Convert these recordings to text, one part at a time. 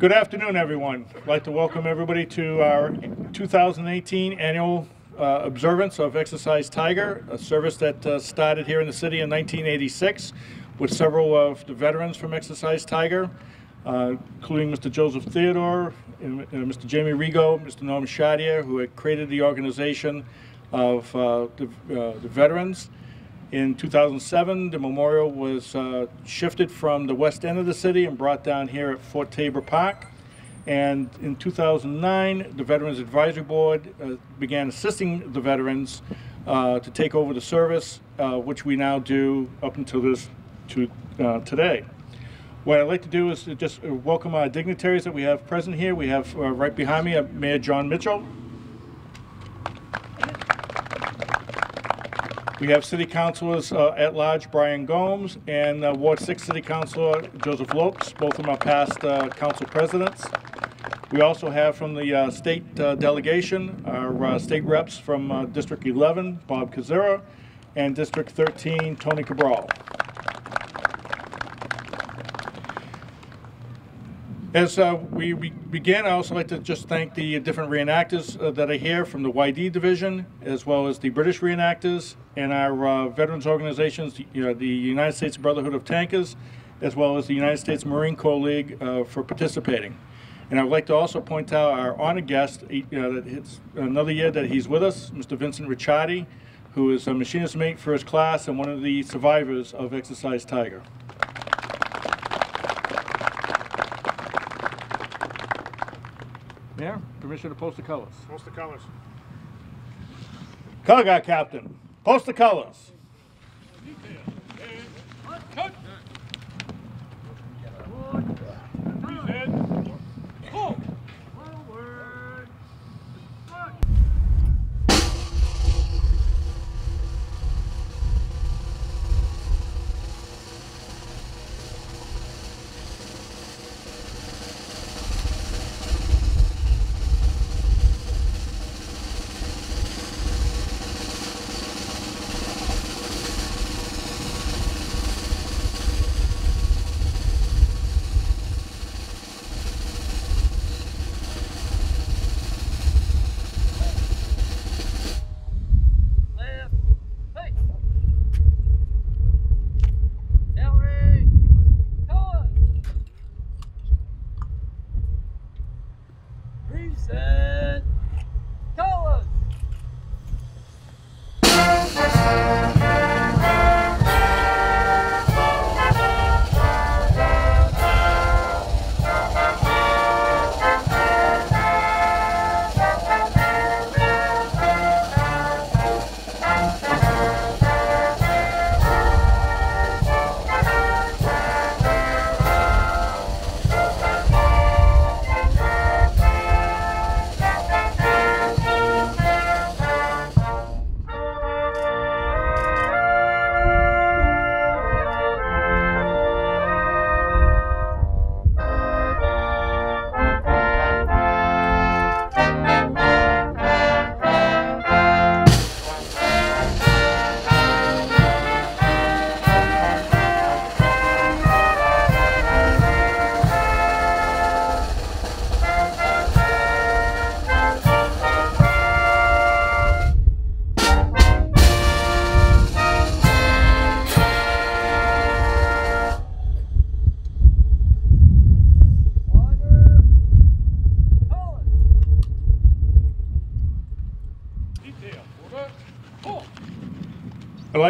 Good afternoon, everyone. I'd like to welcome everybody to our 2018 annual uh, observance of Exercise Tiger, a service that uh, started here in the city in 1986 with several of the veterans from Exercise Tiger, uh, including Mr. Joseph Theodore, and, uh, Mr. Jamie Rigo, Mr. Norm Chartier, who had created the organization of uh, the, uh, the veterans. In 2007, the memorial was uh, shifted from the west end of the city and brought down here at Fort Taber Park. And in 2009, the Veterans Advisory Board uh, began assisting the veterans uh, to take over the service, uh, which we now do up until this to uh, today. What I'd like to do is to just welcome our dignitaries that we have present here. We have uh, right behind me Mayor Jon Mitchell. We have city councilors uh, at large, Brian Gomes, and uh, Ward 6 City Councilor Joseph Lopes. Both of them are past uh, council presidents. We also have from the uh, state uh, delegation, our uh, state reps from District 11, Bob Koczera, and District 13, Tony Cabral. As uh, we be- begin, I also like to just thank the different reenactors uh, that are here from the YD division, as well as the British reenactors and our uh, veterans organizations, you know, the United States Brotherhood of Tankers, as well as the United States Marine Corps League uh, for participating. And I would like to also point out our honored guest, you know, that it's another year that he's with us, Mr. Vincent Ricciardi, who is a machinist mate first class and one of the survivors of Exercise Tiger. Mayor, permission to post the colors. Post the colors. Color guard captain, post the colors.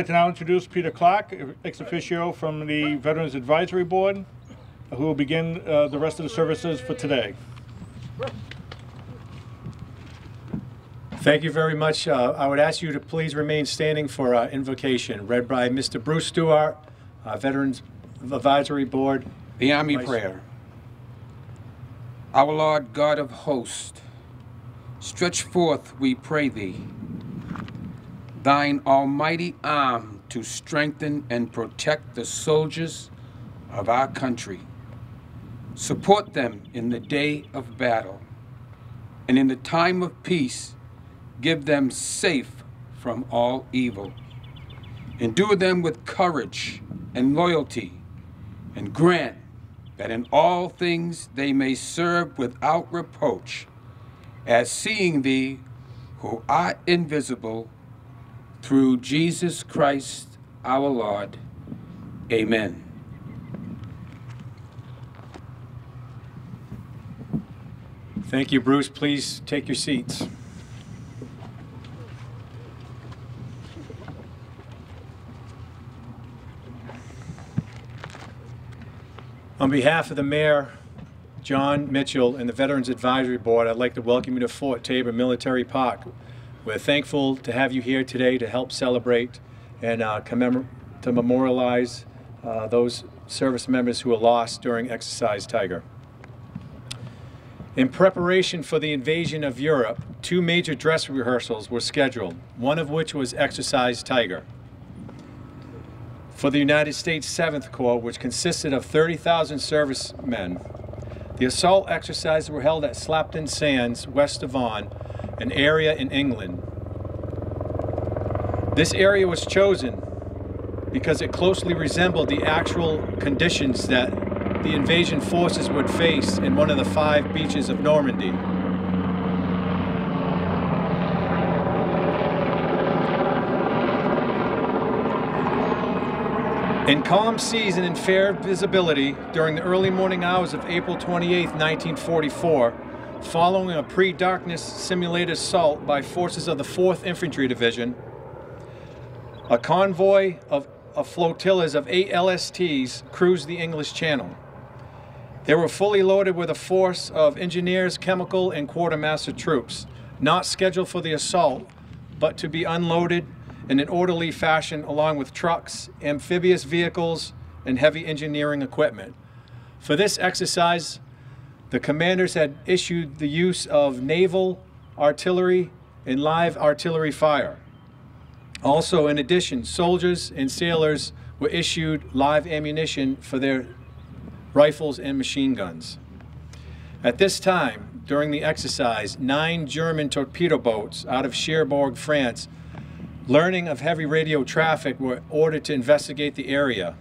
Like to now introduce Peter Clark, ex officio from the Veterans Advisory Board, who will begin uh, the rest of the services for today. Thank you very much. Uh, I would ask you to please remain standing for uh, invocation, read by Mr. Bruce Stewart, uh, Veterans Advisory Board. The Army Vice- Prayer. Our Lord God of hosts, stretch forth, we pray thee, thine almighty arm to strengthen and protect the soldiers of our country. Support them in the day of battle, and in the time of peace, give them safe from all evil. Endure them with courage and loyalty, and grant that in all things they may serve without reproach, as seeing thee who art invisible, through Jesus Christ our Lord. Amen. Thank you, Bruce. Please take your seats. On behalf of the mayor, Jon Mitchell, and the Veterans Advisory Board, I'd like to welcome you to Fort Taber Military Park. We're thankful to have you here today to help celebrate and uh, commemorate, to memorialize uh, those service members who were lost during Exercise Tiger. In preparation for the invasion of Europe, two major dress rehearsals were scheduled, one of which was Exercise Tiger. For the United States 7th Corps, which consisted of 30,000 servicemen, the assault exercises were held at Slapton Sands, west of Vaughan, an area in England. This area was chosen because it closely resembled the actual conditions that the invasion forces would face in one of the five beaches of Normandy. In calm seas and in fair visibility during the early morning hours of April 28, 1944, following a pre-darkness simulated assault by forces of the 4th Infantry Division, a convoy of, of flotillas of eight LSTs cruised the English Channel. They were fully loaded with a force of engineers, chemical, and quartermaster troops, not scheduled for the assault, but to be unloaded in an orderly fashion along with trucks, amphibious vehicles, and heavy engineering equipment. For this exercise, the commanders had issued the use of naval artillery and live artillery fire. Also, in addition, soldiers and sailors were issued live ammunition for their rifles and machine guns. At this time, during the exercise, nine German torpedo boats out of Cherbourg, France, learning of heavy radio traffic, were ordered to investigate the area.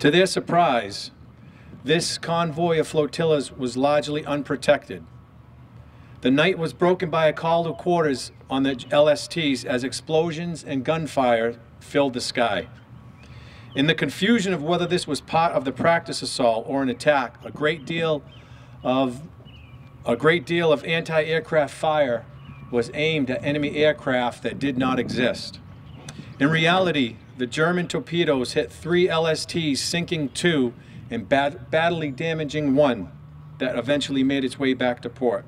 To their surprise, this convoy of flotillas was largely unprotected. The night was broken by a call to quarters on the LSTs as explosions and gunfire filled the sky. In the confusion of whether this was part of the practice assault or an attack, a great deal of a great deal of anti-aircraft fire was aimed at enemy aircraft that did not exist. In reality, the German torpedoes hit three LSTs, sinking two and bad, badly damaging one that eventually made its way back to port.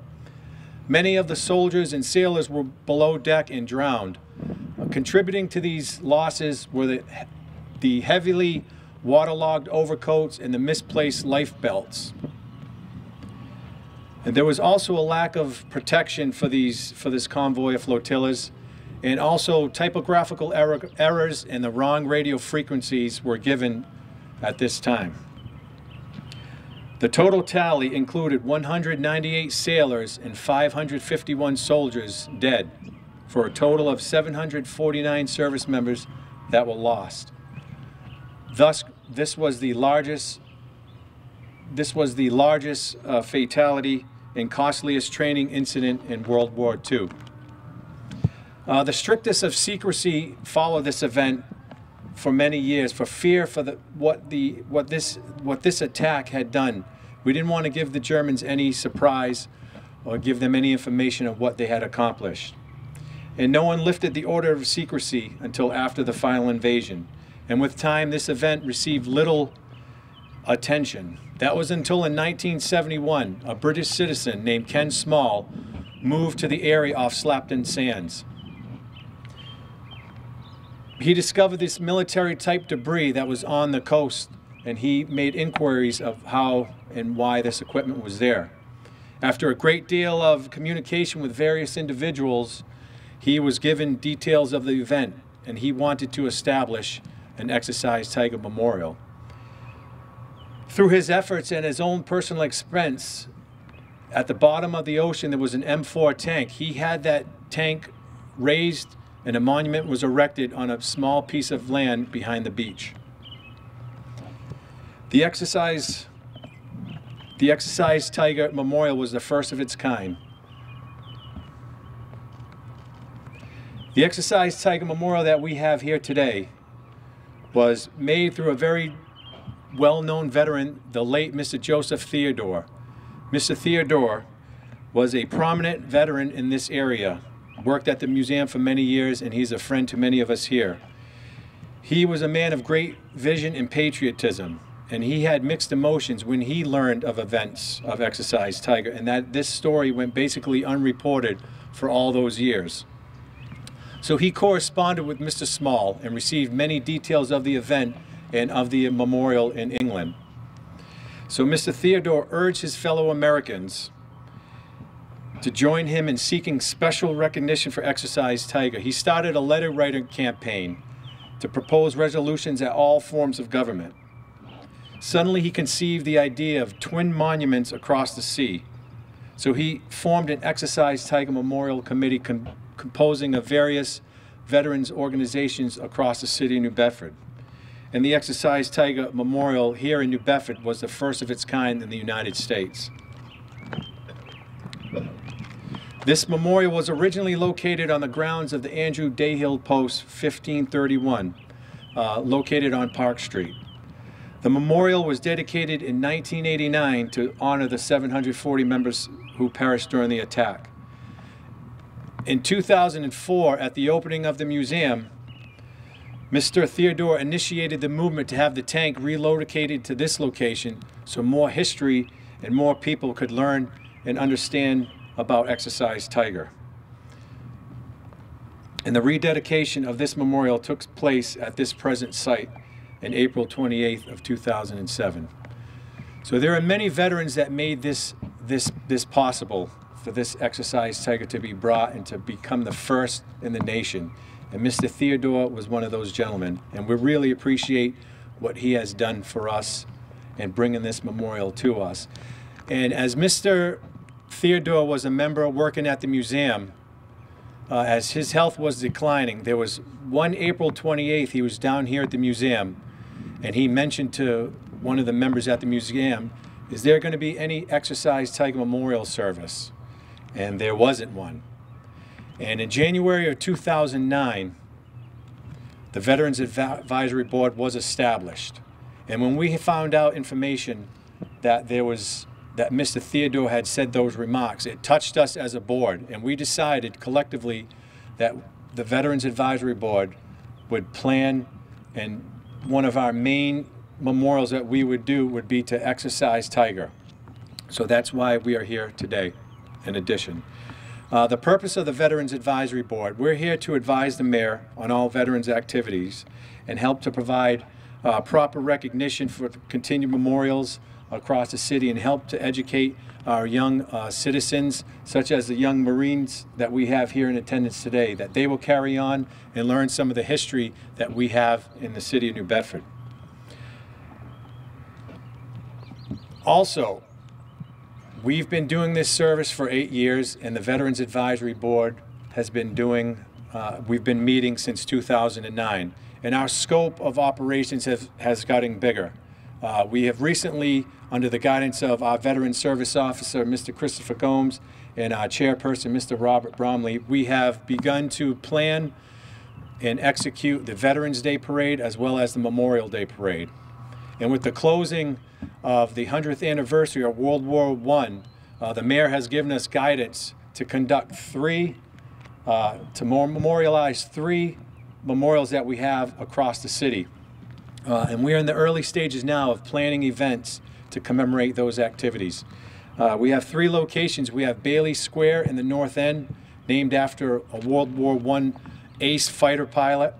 Many of the soldiers and sailors were below deck and drowned. Contributing to these losses were the the heavily waterlogged overcoats and the misplaced life belts. And there was also a lack of protection for these for this convoy of flotillas, and also typographical error, errors and the wrong radio frequencies were given at this time. The total tally included 198 sailors and 551 soldiers dead, for a total of 749 service members that were lost. Thus, this was the largest this was the largest uh, fatality and costliest training incident in World War II. Uh, the strictest of secrecy followed this event for many years for fear for the, what, the, what, this, what this attack had done. We didn't want to give the Germans any surprise or give them any information of what they had accomplished. And no one lifted the order of secrecy until after the final invasion. And with time, this event received little attention. That was until in 1971, a British citizen named Ken Small moved to the area off Slapton Sands. He discovered this military type debris that was on the coast and he made inquiries of how and why this equipment was there. After a great deal of communication with various individuals, he was given details of the event and he wanted to establish an exercise tiger memorial. Through his efforts and his own personal expense, at the bottom of the ocean there was an M4 tank. He had that tank raised and a monument was erected on a small piece of land behind the beach. The exercise, the Exercise Tiger Memorial was the first of its kind. The Exercise Tiger Memorial that we have here today was made through a very well-known veteran, the late Mr. Joseph Theodore. Mr. Theodore was a prominent veteran in this area, worked at the museum for many years, and he's a friend to many of us here. He was a man of great vision and patriotism, and he had mixed emotions when he learned of events of Exercise Tiger, and that this story went basically unreported for all those years. So he corresponded with Mr. Small and received many details of the event and of the memorial in England. So Mr. Theodore urged his fellow Americans to join him in seeking special recognition for Exercise Tiger. He started a letter writing campaign to propose resolutions at all forms of government. Suddenly, he conceived the idea of twin monuments across the sea. So he formed an Exercise Tiger Memorial Committee com- composing of various veterans organizations across the city of New Bedford. And the Exercise Tiger Memorial here in New Bedford was the first of its kind in the United States. This memorial was originally located on the grounds of the Andrew Dayhill Post 1531, uh, located on Park Street. The memorial was dedicated in 1989 to honor the 740 members who perished during the attack. In 2004, at the opening of the museum, Mr. Theodore initiated the movement to have the tank relocated to this location so more history and more people could learn and understand about Exercise Tiger. And the rededication of this memorial took place at this present site in April 28th of 2007. So there are many veterans that made this, this, this possible for this exercise tiger to be brought and to become the first in the nation. And Mr. Theodore was one of those gentlemen. And we really appreciate what he has done for us and bringing this memorial to us. And as Mr. Theodore was a member working at the museum, uh, as his health was declining, there was one April 28th, he was down here at the museum, and he mentioned to one of the members at the museum, is there going to be any exercise tiger memorial service? And there wasn't one. And in January of 2009, the Veterans Advisory Board was established. And when we found out information that there was that Mr. Theodore had said those remarks, it touched us as a board, and we decided collectively that the Veterans Advisory Board would plan, and one of our main memorials that we would do would be to exercise Tiger. So that's why we are here today, in addition. Uh, the purpose of the Veterans Advisory Board, we're here to advise the mayor on all veterans activities and help to provide uh, proper recognition for continued memorials across the city and help to educate our young uh, citizens, such as the young Marines that we have here in attendance today, that they will carry on and learn some of the history that we have in the city of New Bedford. Also, we've been doing this service for eight years, and the Veterans Advisory Board has been doing, uh, we've been meeting since 2009. And our scope of operations have, has gotten bigger. Uh, we have recently, under the guidance of our Veteran Service Officer, Mr. Christopher Gomes, and our chairperson, Mr. Robert Bromley, we have begun to plan and execute the Veterans Day Parade as well as the Memorial Day Parade. And with the closing of the 100th anniversary of World War I, uh, the mayor has given us guidance to conduct three, uh, to memorialize three memorials that we have across the city. Uh, and we're in the early stages now of planning events to commemorate those activities. Uh, we have three locations. We have Bailey Square in the north end, named after a World War I ace fighter pilot.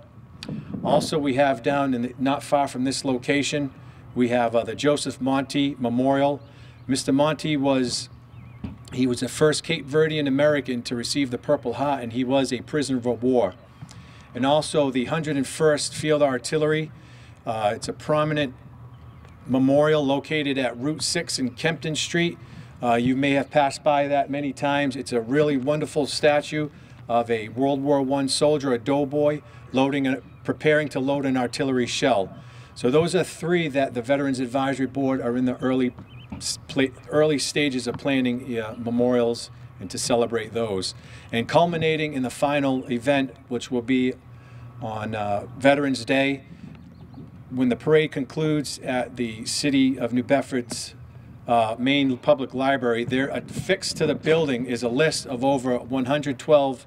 Also, we have down in the, not far from this location, we have uh, the Joseph Monte Memorial. Mr. Monte was he was the first Cape Verdean American to receive the Purple Heart, and he was a prisoner of war. And also the 101st Field Artillery. Uh, it's a prominent memorial located at Route 6 in Kempton Street. Uh, you may have passed by that many times. It's a really wonderful statue of a World War I soldier, a doughboy, loading a, preparing to load an artillery shell. So those are three that the Veterans Advisory Board are in the early, early stages of planning uh, memorials and to celebrate those. And culminating in the final event, which will be on uh, Veterans Day, when the parade concludes at the City of New Bedford's uh, main public library, there affixed to the building is a list of over 112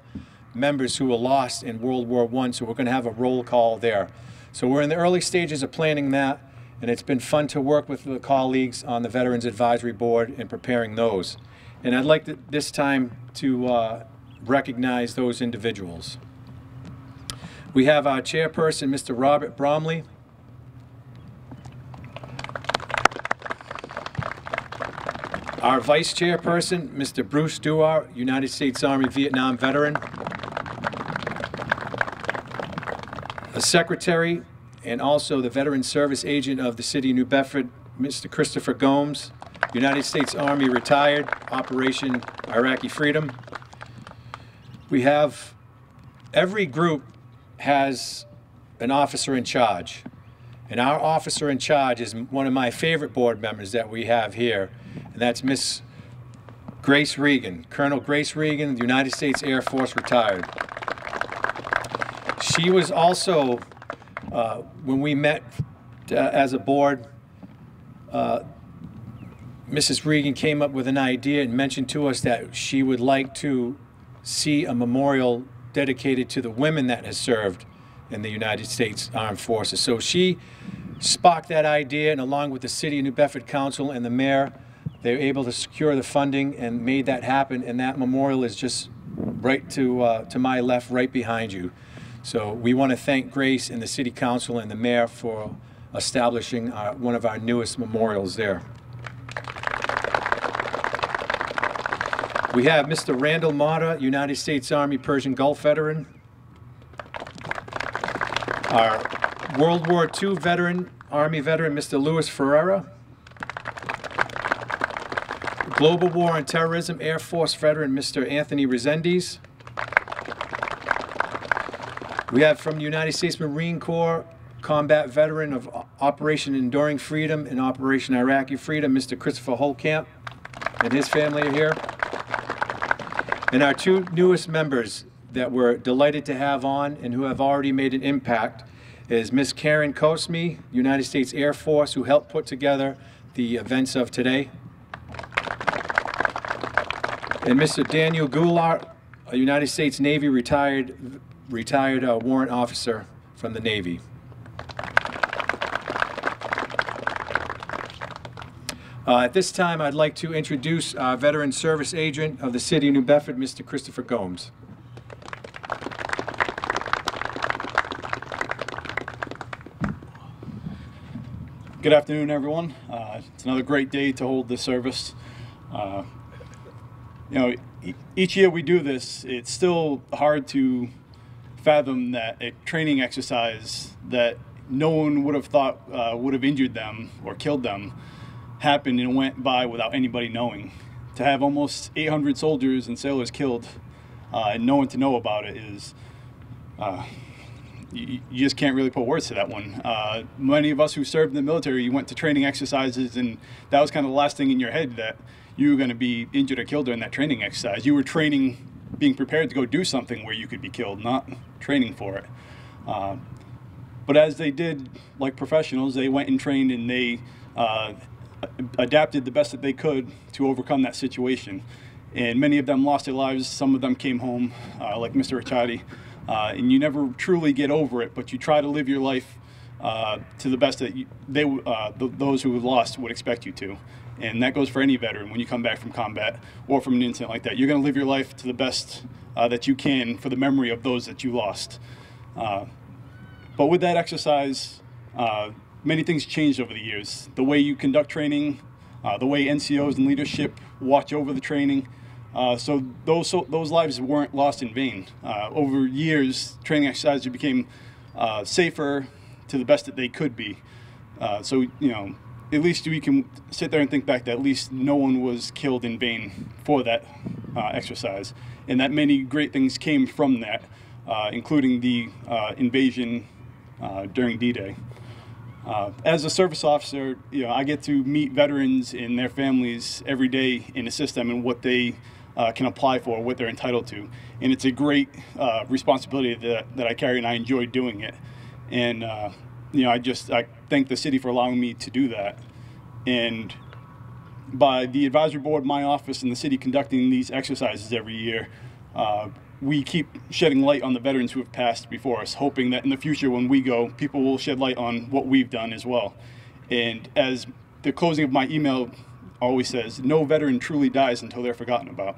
members who were lost in World War I. So we're going to have a roll call there. So we're in the early stages of planning that, and it's been fun to work with the colleagues on the Veterans Advisory Board in preparing those. And I'd like to, this time to uh, recognize those individuals. We have our chairperson, Mr. Robert Bromley. Our vice chairperson, Mr. Bruce Duar, United States Army Vietnam veteran. The secretary and also the veteran service agent of the city of New Bedford, Mr. Christopher Gomes, United States Army retired, Operation Iraqi Freedom. We have, every group has an officer in charge. And our officer in charge is one of my favorite board members that we have here, and that's Miss Grace Regan, Colonel Grace Regan, United States Air Force retired. She was also, uh, when we met uh, as a board, uh, Mrs. Regan came up with an idea and mentioned to us that she would like to see a memorial dedicated to the women that has served in the United States Armed Forces. So she sparked that idea, and along with the City of New Bedford Council and the mayor, they were able to secure the funding and made that happen. And that memorial is just right to uh, to my left, right behind you. So we want to thank Grace and the City Council and the mayor for establishing uh, one of our newest memorials there. We have Mr. Randall Mata, United States Army Persian Gulf veteran. Our World War II veteran, Army veteran, Mr. Louis Ferreira. Global War on Terrorism Air Force veteran, Mr. Anthony Resendiz. We have from the United States Marine Corps, combat veteran of Operation Enduring Freedom and Operation Iraqi Freedom, Mr. Christopher Holtcamp, and his family are here. And our two newest members that we're delighted to have on and who have already made an impact is Miss Karen Kosme, United States Air Force, who helped put together the events of today. And Mr. Daniel Goulart, a United States Navy retired, retired uh, warrant officer from the Navy. Uh, At this time, I'd like to introduce our Veteran Service Agent of the City of New Bedford, Mr. Christopher Gomes. Good afternoon, everyone. Uh, it's another great day to hold this service. Uh, you know, each year we do this, it's still hard to fathom that a training exercise that no one would have thought uh, would have injured them or killed them happened and went by without anybody knowing. To have almost 800 soldiers and sailors killed uh, and no one to know about it is uh, you, you just can't really put words to that one. Uh, many of us who served in the military, you went to training exercises, and that was kind of the last thing in your head that you were going to be injured or killed during that training exercise. You were training, being prepared to go do something where you could be killed, not training for it. Uh, but as they did, like professionals, they went and trained and they uh, adapted the best that they could to overcome that situation. And many of them lost their lives. Some of them came home, uh, like Mr. Ricciardi. Uh, and you never truly get over it, but you try to live your life uh, to the best that you, they, uh, th- those who have lost would expect you to. And that goes for any veteran when you come back from combat or from an incident like that. You're going to live your life to the best uh, that you can for the memory of those that you lost. Uh, but with that exercise, uh, many things changed over the years. The way you conduct training, uh, the way NCOs and leadership watch over the training. Uh, so those so those lives weren't lost in vain. Uh, over years, training exercises became safer to the best that they could be. So you know, at least we can sit there and think back that at least no one was killed in vain for that uh, exercise, and that many great things came from that, uh, including the uh, invasion uh, during D-Day. Uh, as a service officer, you know, I get to meet veterans and their families every day and assist them in what they uh, can apply for, what they're entitled to. And it's a great responsibility that, that I carry, and I enjoy doing it. And you know, I just I thank the city for allowing me to do that. And by the advisory board, my office, and the city conducting these exercises every year, uh, we keep shedding light on the veterans who have passed before us, hoping that in the future, when we go, people will shed light on what we've done as well. And as the closing of my email always says, no veteran truly dies until they're forgotten about.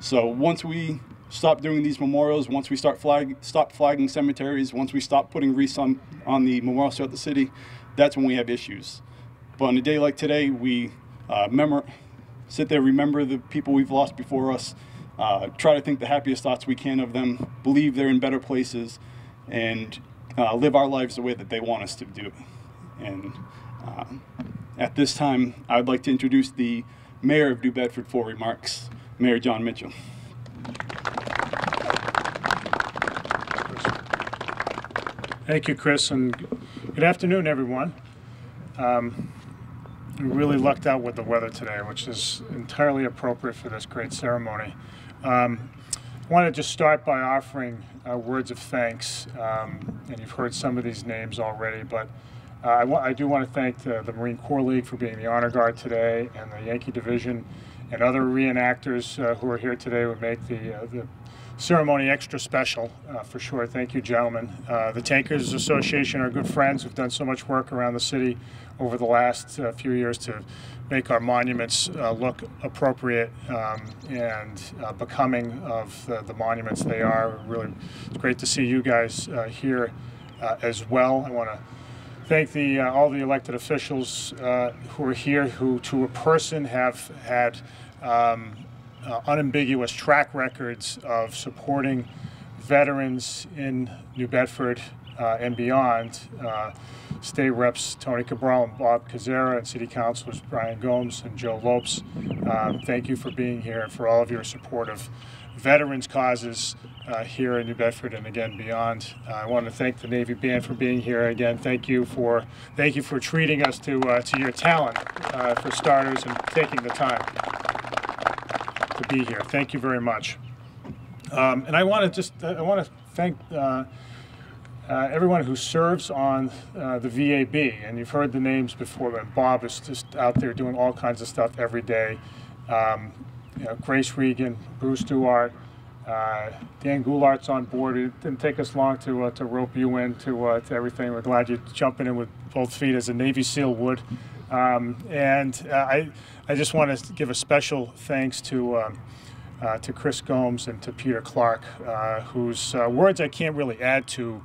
So once we stop doing these memorials, once we start flag, stop flagging cemeteries, once we stop putting wreaths on, on the memorials throughout the city, that's when we have issues. But on a day like today, we uh, sit there, remember the people we've lost before us, uh, try to think the happiest thoughts we can of them, believe they're in better places, and uh, live our lives the way that they want us to do. And uh, at this time, I'd like to introduce the mayor of New Bedford for remarks, Mayor Jon Mitchell. Thank you, Chris, and good afternoon, everyone. Um, we really lucked out with the weather today, which is entirely appropriate for this great ceremony. Um, I want to just start by offering uh, words of thanks, um, and you've heard some of these names already, but uh, I, I do want to thank the, the Marine Corps League for being the honor guard today, and the Yankee Division, and other reenactors uh, who are here today would make the, uh, the ceremony extra special uh, for sure. Thank you, gentlemen. Uh, the Tankers Association are good friends We've done so much work around the city over the last uh, few years to make our monuments uh, look appropriate um, and uh, becoming of the, the monuments they are. Really, it's great to see you guys uh, here as well. I want to thank the all the elected officials who are here, who to a person have had um, uh, unambiguous track records of supporting veterans in New Bedford uh, and beyond. Uh, State Reps Tony Cabral and Bob Koczera, and City Councilors Brian Gomes and Joe Lopes. Um, thank you for being here and for all of your support of veterans' causes uh, here in New Bedford and again beyond. Uh, I want to thank the Navy Band for being here again. Thank you for thank you for treating us to uh, to your talent uh, for starters and taking the time to be here. Thank you very much. Um, and I want to just I want to thank uh, uh, everyone who serves on uh, the VAB, and you've heard the names before. But Bob is just out there doing all kinds of stuff every day. Um, you know, Grace Regan, Bruce Duart, uh, Dan Goulart's on board. It didn't take us long to uh, to rope you in to, uh, to everything. We're glad you're jumping in with both feet as a Navy SEAL would. Um, and uh, I I just want to give a special thanks to. Um, uh, to Chris Gomes and to Peter Clark, uh, whose uh, words I can't really add to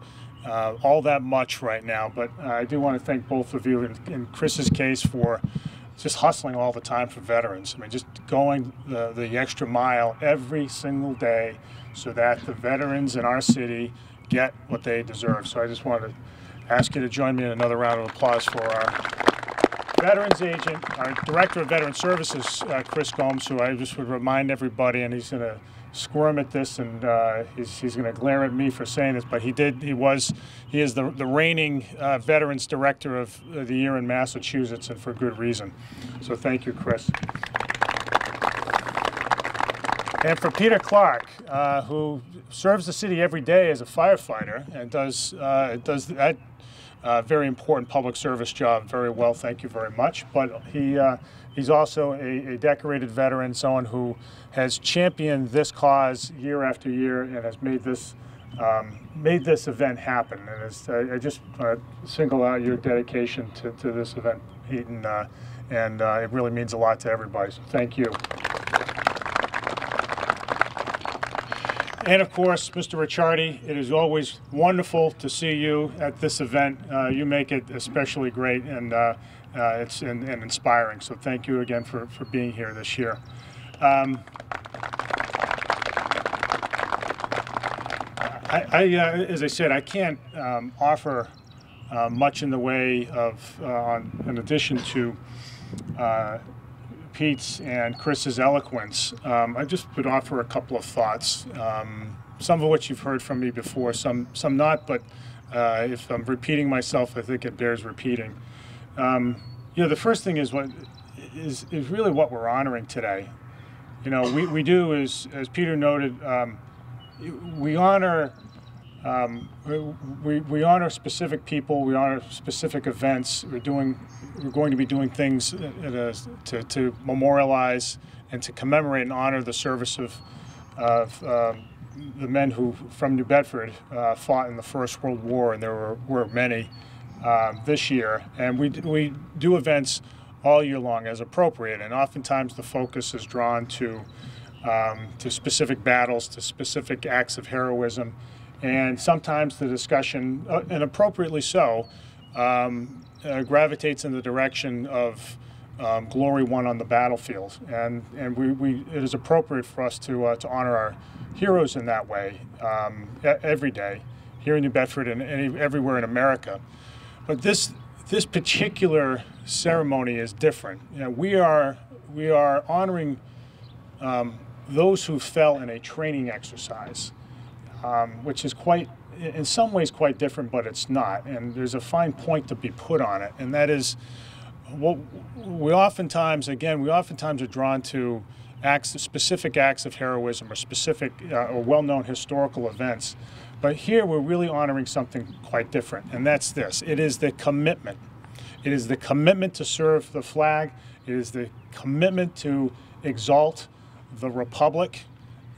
uh, all that much right now. But I do want to thank both of you, in, in Chris's case, for just hustling all the time for veterans. I mean, just going the, the extra mile every single day so that the veterans in our city get what they deserve. So I just wanted to ask you to join me in another round of applause for our Veterans Agent, our Director of Veteran Services, uh, Chris Gomes, who I just would remind everybody, and he's going to squirm at this, and uh, he's, he's going to glare at me for saying this, but he did, he was, he is the, the reigning uh, Veterans Director of the Year in Massachusetts, and for good reason. So thank you, Chris. And for Peter Clark, uh, who serves the city every day as a firefighter and does uh, does that uh, very important public service job very well. Thank you very much. But he uh, he's also a, a decorated veteran, someone who has championed this cause year after year and has made this. Um, made this event happen, and it's, I, I just uh, single out your dedication to, to this event, Heaton, uh, and uh, it really means a lot to everybody. So thank you. And of course, Mr. Ricciardi, it is always wonderful to see you at this event. Uh, you make it especially great and uh, uh, it's and, and inspiring. So thank you again for, for being here this year. Um, I, I uh, as I said, I can't um, offer uh, much in the way of, uh, on, in addition to Pete's and Chris's eloquence, um, I just would offer a couple of thoughts. Um, some of which you've heard from me before, some some not, but Uh, if I'm repeating myself, I think it bears repeating. Um, you know, the first thing is what is, is really what we're honoring today. You know, we, we do, is, as Peter noted, um, we honor um, we, we honor specific people, we honor specific events. We're doing, we're going to be doing things a, to, to memorialize and to commemorate and honor the service of, of um, the men who, from New Bedford, uh, fought in the First World War, and there were, were many um, this year. And we, we do events all year long as appropriate, and oftentimes the focus is drawn to, um, to specific battles, to specific acts of heroism. And sometimes the discussion, uh, and appropriately so, um, uh, gravitates in the direction of um, glory won on the battlefield. And, and we, we, it is appropriate for us to, uh, to honor our heroes in that way um, every day here in New Bedford and any, everywhere in America. But this, this particular ceremony is different. You know, we, are, we are honoring um, those who fell in a training exercise um, which is quite, in some ways, quite different, but it's not. And there's a fine point to be put on it, and that is what we oftentimes, again, we oftentimes are drawn to acts, specific acts of heroism or specific uh, or well-known historical events. But here we're really honoring something quite different, and that's this. It is the commitment. It is the commitment to serve the flag. It is the commitment to exalt the republic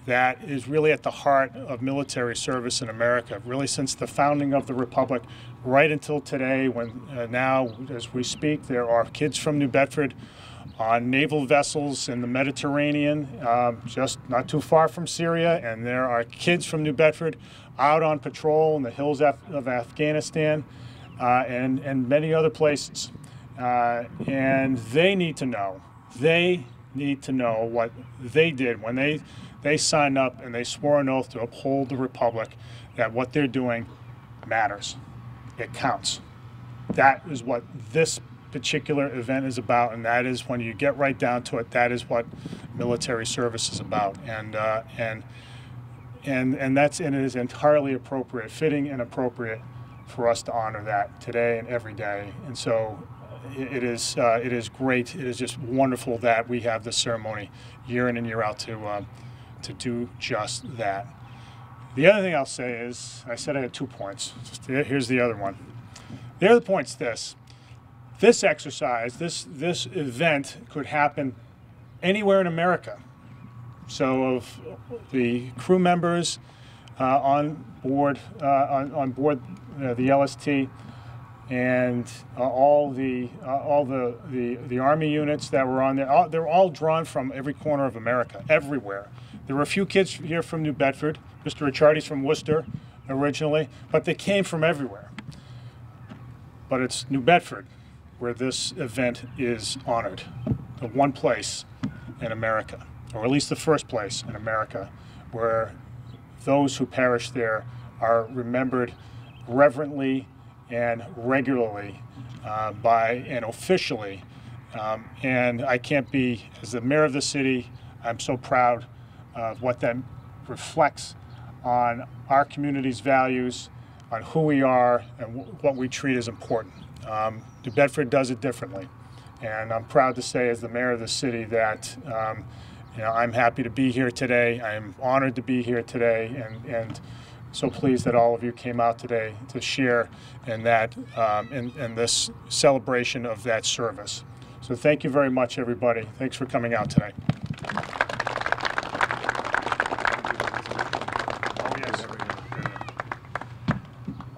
that is really at the heart of military service in America, really since the founding of the Republic right until today, when uh, now, as we speak, there are kids from New Bedford on naval vessels in the Mediterranean, um, just not too far from Syria, and there are kids from New Bedford out on patrol in the hills of, of Afghanistan uh, and, and many other places. Uh, and they need to know, they need to know what they did when they they signed up and they swore an oath to uphold the republic that what they're doing matters. It counts. That is what this particular event is about, and that is when you get right down to it. That is what military service is about, and uh, and and and that's and it is entirely appropriate, fitting, and appropriate for us to honor that today and every day. And so, it is uh, it is great. It is just wonderful that we have this ceremony year in and year out to uh, to do just that. The other thing I'll say is, I said I had two points. Here's the other one. The other point's this: this exercise, this this event, could happen anywhere in America. So, of the crew members uh, on board uh, on, on board uh, the LST, and uh, all the uh, all the, the the army units that were on there, all, they're all drawn from every corner of America, everywhere. There were a few kids here from New Bedford. Mr. Ricciardi's from Worcester originally, but they came from everywhere. But it's New Bedford where this event is honored, the one place in America, or at least the first place in America, where those who perished there are remembered reverently and regularly uh, by and officially. Um, and I can't be, as the mayor of the city, I'm so proud of what that reflects on our community's values, on who we are, and wh- what we treat as important. Um, New Bedford does it differently. And I'm proud to say, as the mayor of the city, that um, you know, I'm happy to be here today. I'm honored to be here today, and, and so pleased that all of you came out today to share in that um, in, in this celebration of that service. So thank you very much, everybody. Thanks for coming out today.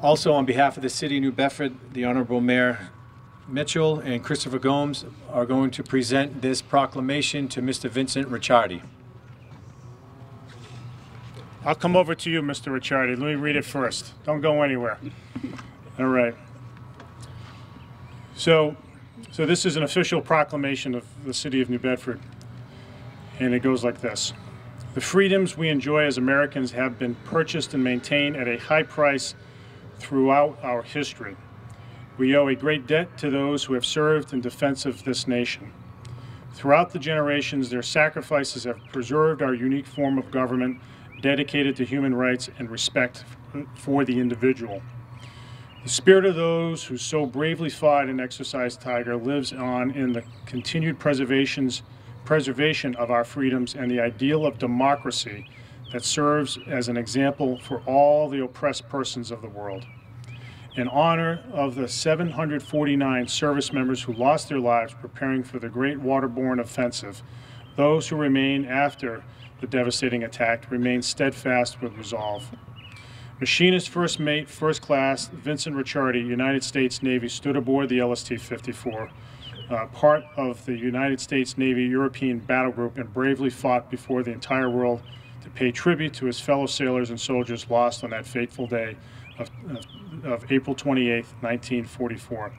Also, on behalf of the city of New Bedford, the Honorable Mayor Mitchell and Christopher Gomes are going to present this proclamation to Mr. Vincent Ricciardi. I'll come over to you, Mr. Ricciardi. Let me read it first. Don't go anywhere. All right. So, so this is an official proclamation of the city of New Bedford, and it goes like this: The freedoms we enjoy as Americans have been purchased and maintained at a high price throughout our history. We owe a great debt to those who have served in defense of this nation. Throughout the generations, their sacrifices have preserved our unique form of government dedicated to human rights and respect for the individual. The spirit of those who so bravely fought and exercised Tiger lives on in the continued preservations, preservation of our freedoms and the ideal of democracy that serves as an example for all the oppressed persons of the world. In honor of the 749 service members who lost their lives preparing for the Great Waterborne Offensive, those who remain after the devastating attack remain steadfast with resolve. Machinist First Mate First Class Vincent Ricciardi, United States Navy, stood aboard the LST-54, uh, part of the United States Navy European Battle Group, and bravely fought before the entire world to pay tribute to his fellow sailors and soldiers lost on that fateful day of, of, April 28, 1944.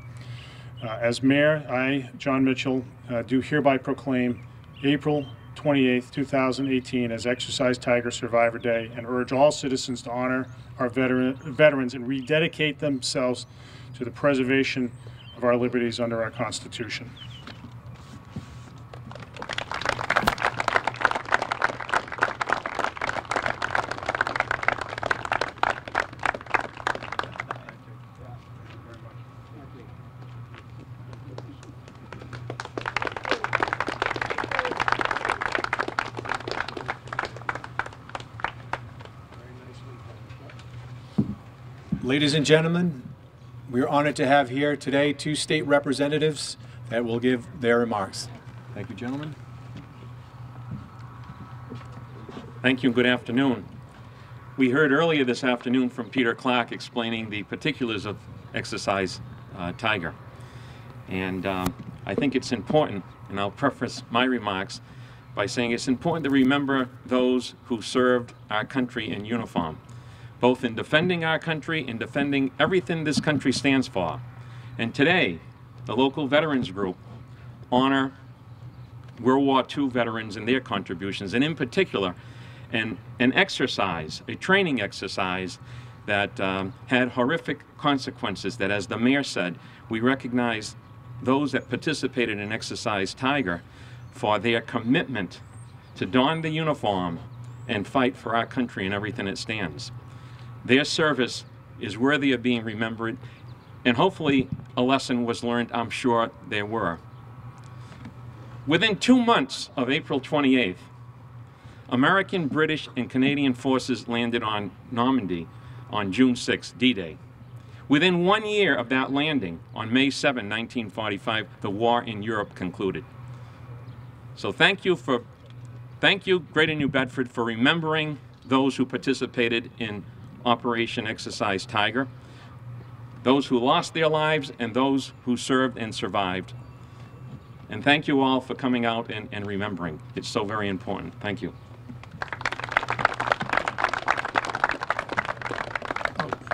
Uh, as mayor, I, Jon Mitchell, uh, do hereby proclaim April 28, 2018 as Exercise Tiger Survivor Day and urge all citizens to honor our veteran, veterans and rededicate themselves to the preservation of our liberties under our Constitution. Ladies and gentlemen, we are honored to have here today two state representatives that will give their remarks. Thank you, gentlemen. Thank you and good afternoon. We heard earlier this afternoon from Peter Clark explaining the particulars of exercise uh, Tiger. And um, I think it's important, and I'll preface my remarks by saying it's important to remember those who served our country in uniform, both in defending our country and defending everything this country stands for. And today, the local veterans group honor World War II veterans and their contributions, and in particular, an, an exercise, a training exercise that um, had horrific consequences that, as the mayor said, we recognize those that participated in Exercise Tiger for their commitment to don the uniform and fight for our country and everything it stands. Their service is worthy of being remembered, and hopefully a lesson was learned, I'm sure there were. Within two months of April 28th, American, British, and Canadian forces landed on Normandy on June 6, D-Day. Within one year of that landing, on May 7, 1945, the war in Europe concluded. So thank you for, thank you, Greater New Bedford, for remembering those who participated in Operation Exercise Tiger, those who lost their lives, and those who served and survived. And thank you all for coming out and, and remembering. It's so very important. Thank you.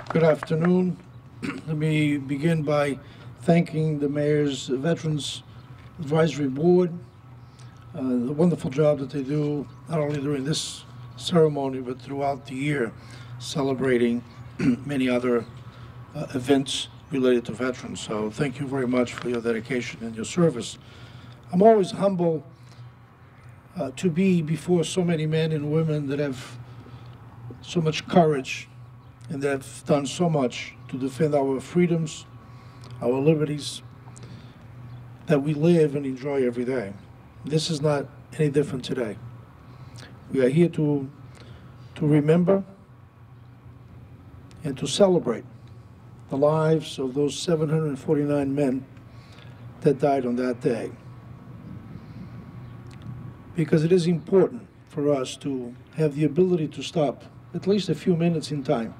Good afternoon. Let me begin by thanking the mayor's Veterans Advisory Board, uh, the wonderful job that they do, not only during this ceremony, but throughout the year, celebrating many other uh, events related to veterans. So thank you very much for your dedication and your service. I'm always humble uh, to be before so many men and women that have so much courage and that have done so much to defend our freedoms, our liberties that we live and enjoy every day. This is not any different today. We are here to, to remember and to celebrate the lives of those 749 men that died on that day. Because it is important for us to have the ability to stop at least a few minutes in time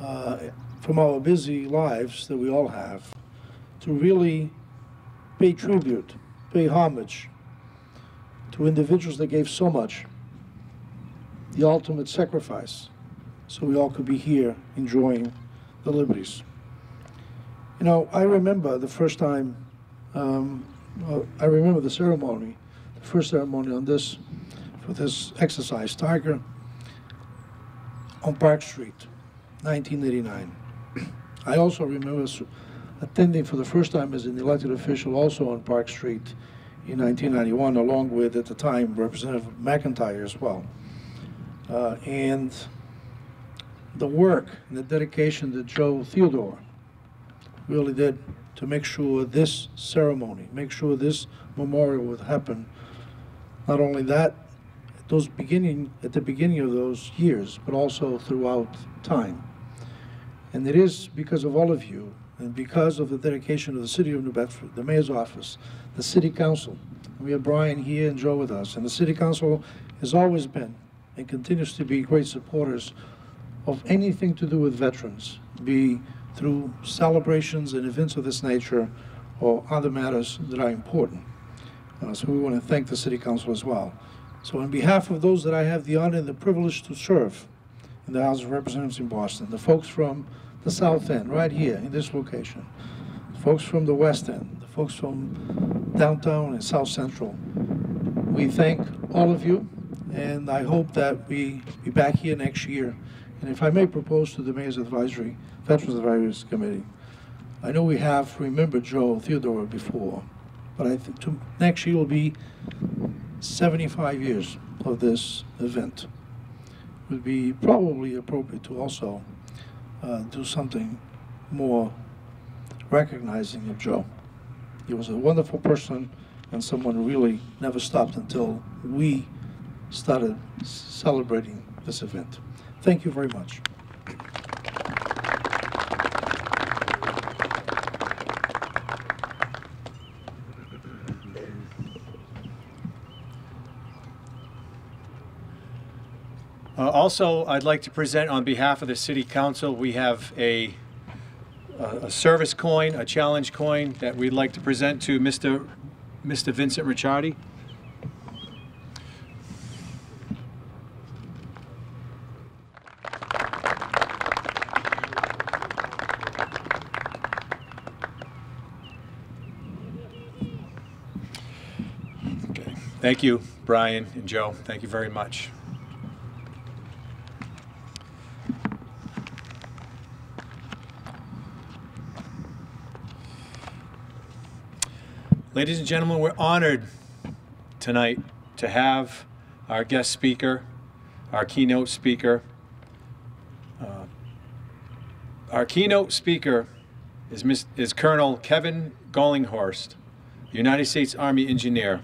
uh, from our busy lives that we all have to really pay tribute, pay homage to individuals that gave so much, the ultimate sacrifice, so we all could be here enjoying the liberties. You know, I remember the first time, um, uh, I remember the ceremony, the first ceremony on this, for this exercise, Tiger, on Park Street. 1989. I also remember attending for the first time as an elected official also on Park Street in 1991, along with, at the time, Representative McIntyre as well. Uh, and the work and the dedication that Joe Theodore really did to make sure this ceremony, make sure this memorial would happen. Not only that, those beginning at the beginning of those years, but also throughout time. And it is because of all of you and because of the dedication of the city of New Bedford, the mayor's office, the city council. We have Brian here and Joe with us, and the city council has always been and continues to be great supporters of anything to do with veterans, be through celebrations and events of this nature or other matters that are important. Uh, so we want to thank the city council as well. So on behalf of those that I have the honor and the privilege to serve in the House of Representatives in Boston, the folks from the South End, right here in this location, the folks from the West End, the folks from downtown and South Central, we thank all of you, and I hope that we be back here next year. And if I may propose to the Mayor's Advisory, Veterans Advisory Committee, I know we have remembered Joe Theodore before, but I think to, next year will be 75 years of this event. It would be probably appropriate to also uh, do something more recognizing of Joe. He was a wonderful person and someone who really never stopped until we started celebrating this event. Thank you very much. Uh, Also, I'd like to present on behalf of the city council, we have a, a a service coin, a challenge coin that we'd like to present to Mr. Mr. Vincent Ricciardi. Thank you, Brian and Joe. Thank you very much. Ladies and gentlemen, we're honored tonight to have our guest speaker, our keynote speaker. Uh, Our keynote speaker is, Mis- is Colonel Kevin Gollinghorst, United States Army engineer.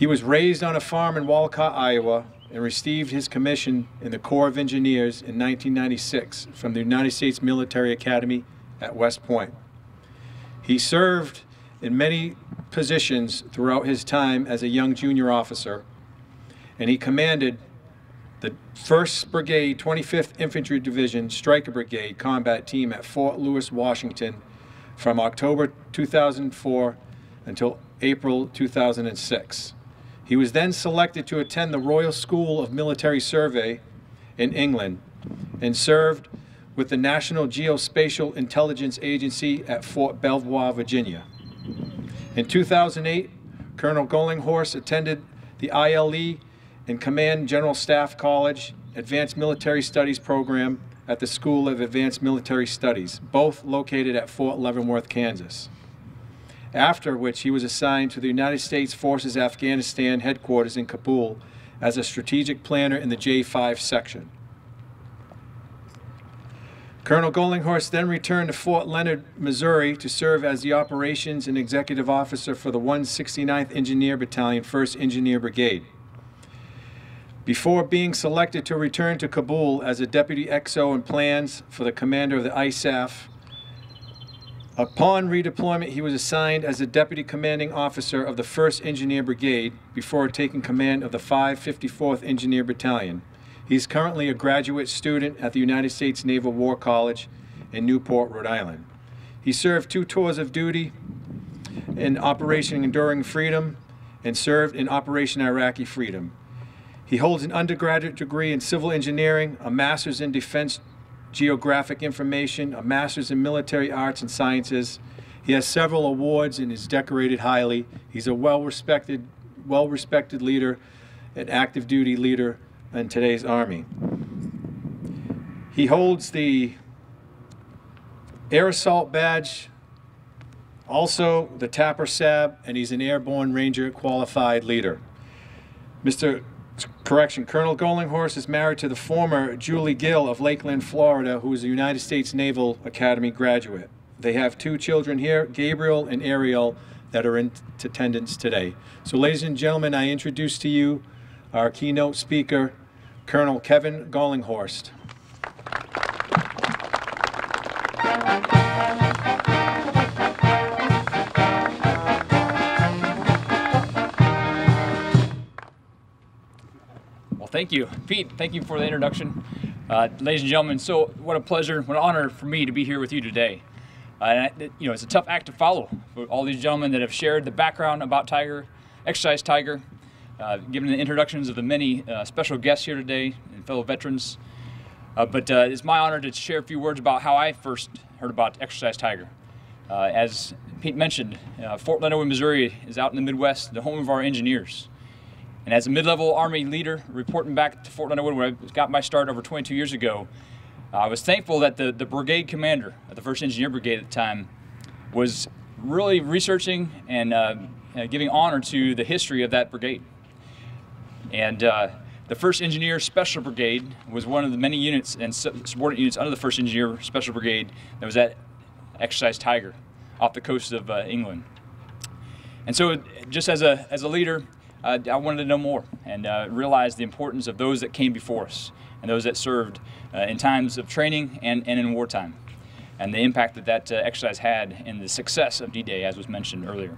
He was raised on a farm in Walcott, Iowa, and received his commission in the Corps of Engineers in 1996 from the United States Military Academy at West Point. He served in many positions throughout his time as a young junior officer, and he commanded the 1st Brigade, 25th Infantry Division, Stryker Brigade combat team at Fort Lewis, Washington from October 2004 until April 2006. He was then selected to attend the Royal School of Military Survey in England and served with the National Geospatial Intelligence Agency at Fort Belvoir, Virginia. In 2008, Colonel Gollinghorst attended the ILE and Command General Staff College Advanced Military Studies program at the School of Advanced Military Studies, both located at Fort Leavenworth, Kansas. After which he was assigned to the United States Forces Afghanistan headquarters in Kabul as a strategic planner in the J5 section. Colonel Gollinghorst then returned to Fort Leonard, Missouri to serve as the operations and executive officer for the 169th Engineer Battalion, 1st Engineer Brigade. Before being selected to return to Kabul as a deputy XO and plans for the commander of the ISAF, upon redeployment, he was assigned as a deputy commanding officer of the 1st Engineer Brigade before taking command of the 554th Engineer Battalion. He's currently a graduate student at the United States Naval War College in Newport, Rhode Island. He served two tours of duty in Operation Enduring Freedom and served in Operation Iraqi Freedom. He holds an undergraduate degree in civil engineering, a master's in defense geographic information, a master's in military arts and sciences. He has several awards and is decorated highly. He's a well-respected, well-respected leader, an active duty leader in today's Army. He holds the Air Assault Badge, also the Tapper SAB, and he's an Airborne Ranger qualified leader. Mr. Correction, Colonel Gollinghorst is married to the former Julie Gill of Lakeland, Florida, who is a United States Naval Academy graduate. They have two children here, Gabriel and Ariel, that are in attendance today. So ladies and gentlemen, I introduce to you our keynote speaker, Colonel Kevin Gollinghorst. Thank you, Pete. Thank you for the introduction. Uh, ladies and gentlemen, so what a pleasure, what an honor for me to be here with you today. Uh, and I, you know, it's a tough act to follow for all these gentlemen that have shared the background about Tiger, Exercise Tiger, uh, given the introductions of the many uh, special guests here today and fellow veterans. Uh, but uh, it's my honor to share a few words about how I first heard about Exercise Tiger. As Pete mentioned, Fort Leonard Missouri is out in the Midwest, the home of our engineers. And as a mid-level Army leader, reporting back to Fort Leonard Wood, where I got my start over 22 years ago, I was thankful that the, the brigade commander of the 1st Engineer Brigade at the time was really researching and uh, uh, giving honor to the history of that brigade. And uh, the 1st Engineer Special Brigade was one of the many units and subordinate units under the 1st Engineer Special Brigade that was at Exercise Tiger off the coast of uh, England. And so, just as a, as a leader, uh, I wanted to know more and uh, realize the importance of those that came before us and those that served uh, in times of training and, and in wartime, and the impact that that uh, exercise had in the success of D-Day, as was mentioned earlier.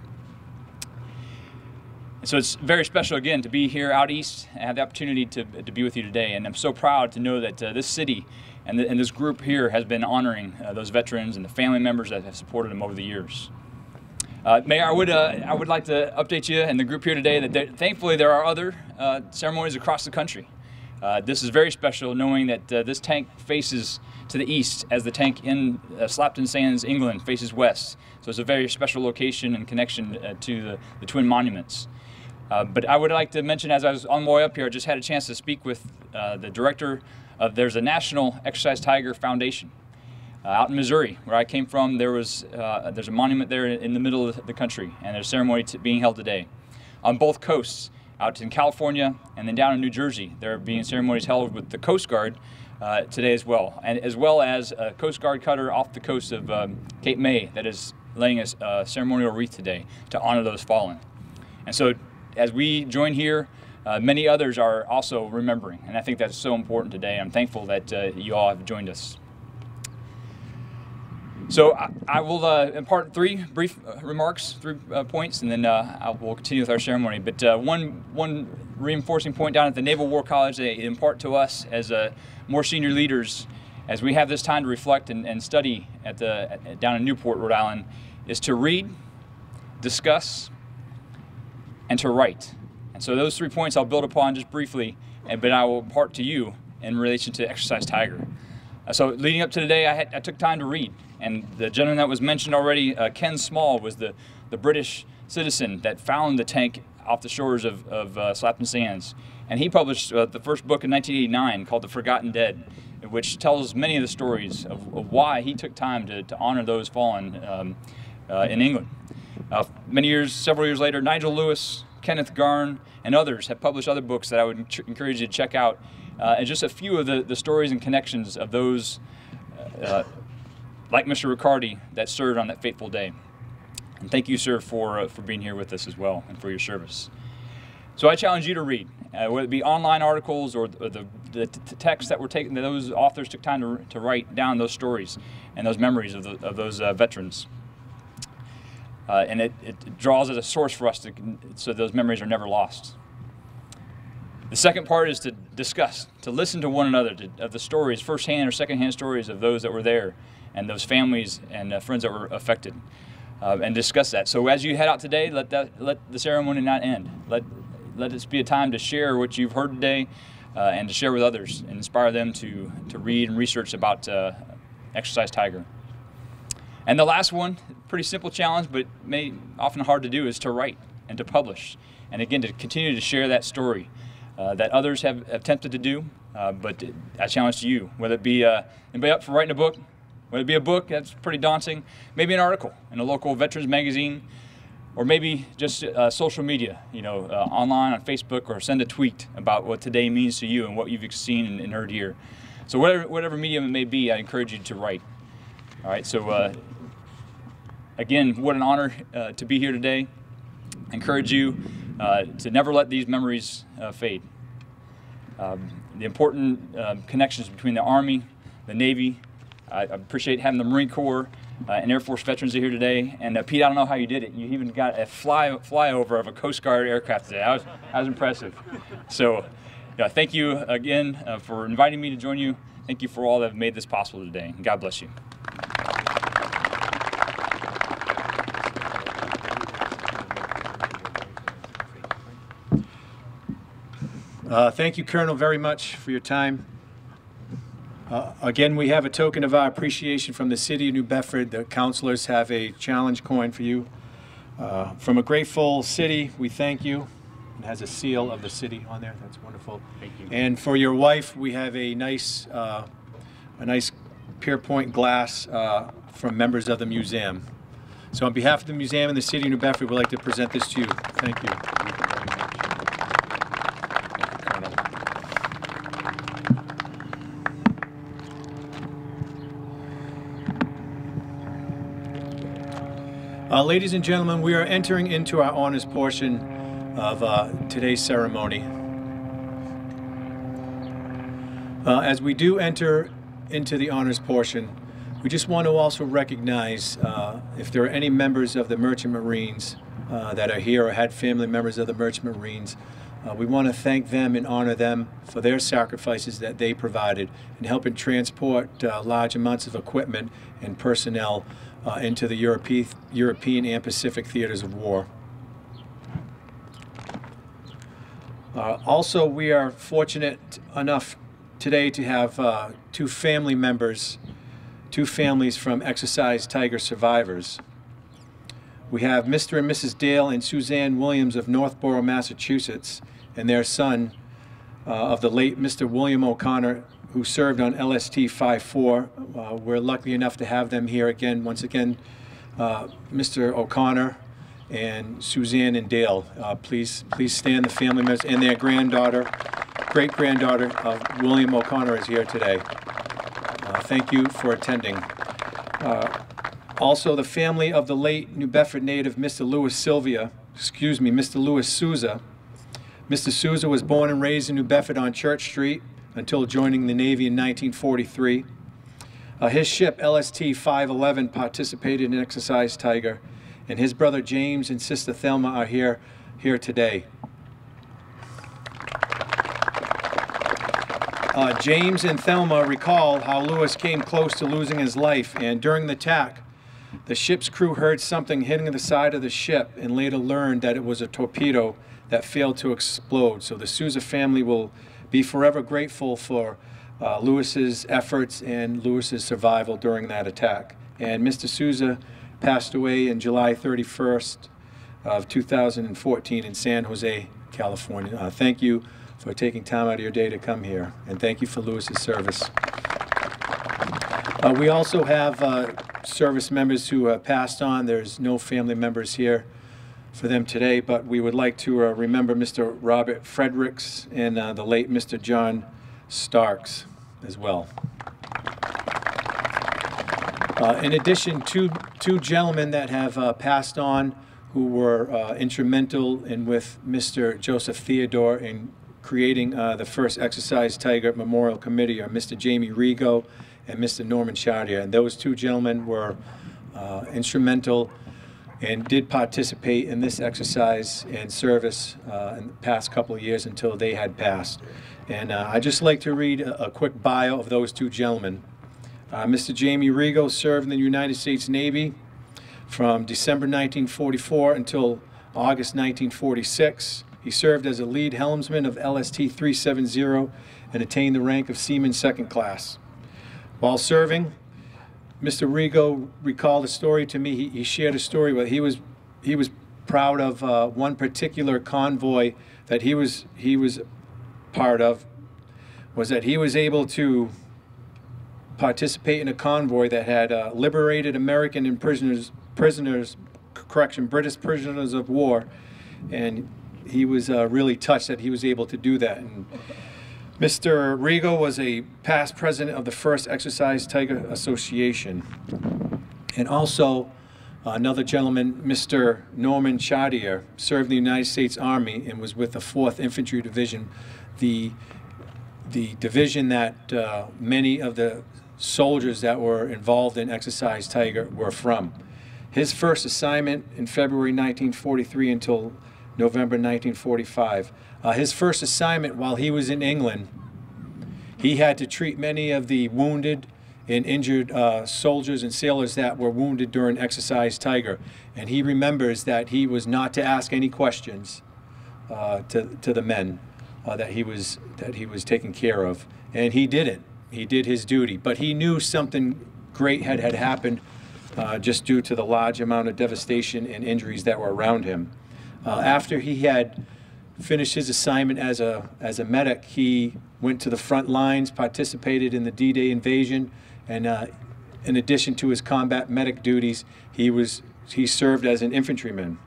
And so it's very special again to be here out east and have the opportunity to, to be with you today. And I'm so proud to know that uh, this city and, the, and, this group here has been honoring uh, those veterans and the family members that have supported them over the years. Uh, Mayor, I would, uh, I would like to update you and the group here today that there, thankfully there are other uh, ceremonies across the country. Uh, this is very special knowing that uh, this tank faces to the east as the tank in uh, Slapton Sands, England faces west. So it's a very special location and connection to the, the twin monuments. but I would like to mention as I was on my way up here, I just had a chance to speak with the director of, there's a National Exercise Tiger Foundation. Uh, out in Missouri, where I came from, there was uh, there's a monument there in the middle of the country, and there's a ceremony being held today. On both coasts, out in California and then down in New Jersey, there are being ceremonies held with the Coast Guard uh, today as well, and as well as a Coast Guard cutter off the coast of um, Cape May that is laying a ceremonial wreath today to honor those fallen. And so, as we join here, uh, many others are also remembering, and I think that's so important today. I'm thankful that uh, you all have joined us. So I, I will uh, impart three brief uh, remarks, three uh, points, and then uh, I will continue with our ceremony. But uh, one one reinforcing point down at the Naval War College they impart to us as uh, more senior leaders, as we have this time to reflect and, and study at the at, down in Newport, Rhode Island, is to read, discuss, and to write. And so those three points I'll build upon just briefly, and, but I will impart to you in relation to Exercise Tiger. so leading up to today, I, had, I took time to read. And the gentleman that was mentioned already, uh, Ken Small, was the, the British citizen that found the tank off the shores of, of uh, Slapton Sands. And he published uh, the first book in 1989 called The Forgotten Dead, which tells many of the stories of, of why he took time to, to honor those fallen um, uh, in England. Uh, many years, several years later, Nigel Lewis, Kenneth Garn, and others have published other books that I would encourage you to check out. Uh, and just a few of the, the stories and connections of those like Mr. Ricciardi, that served on that fateful day. And thank you, sir, for, uh, for being here with us as well and for your service. So I challenge you to read, uh, whether it be online articles or the, the, the, texts that were taken, those authors took time to, to write down those stories and those memories of, the, of those uh, veterans. Uh, and it, it, draws as a source for us to, so those memories are never lost. The second part is to discuss, to listen to one another, to, of the stories, firsthand or secondhand stories of those that were there and those families and uh, friends that were affected, uh, and discuss that. So as you head out today, let that let the ceremony not end. Let let this be a time to share what you've heard today, uh, and to share with others, and inspire them to to read and research about uh, Exercise Tiger. And the last one, pretty simple challenge, but may often hard to do, is to write and to publish, and again to continue to share that story. Uh, that others have attempted to do, uh, but I challenge you, whether it be uh, anybody up for writing a book, whether it be a book, that's pretty daunting, maybe an article in a local veterans magazine, or maybe just uh, social media, you know, uh, online on Facebook, or send a tweet about what today means to you and what you've seen and, and heard here. So whatever whatever medium it may be, I encourage you to write. All right. So uh, again, what an honor uh, to be here today. I encourage you uh, to never let these memories uh, fade. Um, the important um, connections between the Army, the Navy. I appreciate having the Marine Corps uh, and Air Force veterans here today. And uh, Pete, I don't know how you did it. You even got a fly flyover of a Coast Guard aircraft today. That was, that was impressive. So, yeah, thank you again uh, for inviting me to join you. Thank you for all that have made this possible today. God bless you. Uh, thank you, Colonel, very much for your time. Uh, again, we have a token of our appreciation from the city of New Bedford. The councilors have a challenge coin for you. Uh, from a grateful city, we thank you. It has a seal of the city on there. That's wonderful. Thank you. And for your wife, we have a nice, uh, a nice Pairpoint glass uh, from members of the museum. So, on behalf of the museum and the city of New Bedford, we'd like to present this to you. Thank you. Uh, ladies and gentlemen, we are entering into our honors portion of uh, today's ceremony. Uh, as we do enter into the honors portion, we just want to also recognize uh, if there are any members of the Merchant Marines uh, that are here or had family members of the Merchant Marines. Uh, we want to thank them and honor them for their sacrifices that they provided in helping transport uh, large amounts of equipment and personnel uh, into the Europe- European and Pacific theaters of war. Uh, also, we are fortunate enough today to have uh, two family members, two families from Exercise Tiger survivors. We have Mr. and Mrs. Dale and Suzanne Williams of Northborough, Massachusetts, and their son uh, of the late Mr. William O'Connor, who served on LST 54. Uh, we're lucky enough to have them here again. Once again, uh, Mr. O'Connor and Suzanne and Dale, uh, please please stand. The family members and their granddaughter, great granddaughter of William O'Connor is here today. Uh, thank you for attending. Uh, also, the family of the late New Bedford native Mr. Louis Sylvia, excuse me, Mr. Louis Souza. Mr. Souza was born and raised in New Bedford on Church Street until joining the Navy in 1943. Uh, his ship, LST 511, participated in Exercise Tiger, and his brother James and sister Thelma are here, here today. Uh, James and Thelma recall how Louis came close to losing his life, and during the attack, the ship's crew heard something hitting the side of the ship and later learned that it was a torpedo that failed to explode. So the Souza family will be forever grateful for uh, Louis's efforts and Louis's survival during that attack. And Mr. Souza passed away in July 31st of 2014 in San Jose, California. Uh, thank you for taking time out of your day to come here, and thank you for Louis's service. Uh, we also have uh, service members who passed on. There's no family members here for them today, but we would like to uh, remember Mr. Robert Fredericks and uh, the late Mr. John Starks as well. Uh, in addition, two, two gentlemen that have uh, passed on who were uh, instrumental in with Mr. Joseph Theodore in creating uh, the first Exercise Tiger Memorial Committee are Mr. Jamie Rigo and Mr. Norman Chartier. And those two gentlemen were instrumental and did participate in this exercise and service uh, in the past couple of years until they had passed. And uh, I'd just like to read a, a quick bio of those two gentlemen. Uh, Mr. Jamie Rigo served in the United States Navy from December 1944 until August 1946. He served as a lead helmsman of LST 370 and attained the rank of Seaman Second Class. While serving, Mr. Rigo recalled a story to me. He, he shared a story where he was he was proud of uh, one particular convoy that he was he was part of was that he was able to participate in a convoy that had uh, liberated American and prisoners prisoners correction, British prisoners of war, and he was uh, really touched that he was able to do that. And Mr. Rigo was a past president of the First Exercise Tiger Association. And also, uh, another gentleman, Mr. Norman Chartier, served in the United States Army and was with the 4th Infantry Division, the, the division that uh, many of the soldiers that were involved in Exercise Tiger were from. His first assignment in February 1943 until November 1945. Uh, his first assignment while he was in England, he had to treat many of the wounded and injured uh, soldiers and sailors that were wounded during Exercise Tiger. And he remembers that he was not to ask any questions uh, to, to the men uh, that, he was, that he was taking care of. And he didn't. He did his duty. But he knew something great had, had happened uh, just due to the large amount of devastation and injuries that were around him. Uh, after he had finished his assignment as a, as a medic, he went to the front lines, participated in the D-Day invasion, and uh, in addition to his combat medic duties, he was he served as an infantryman,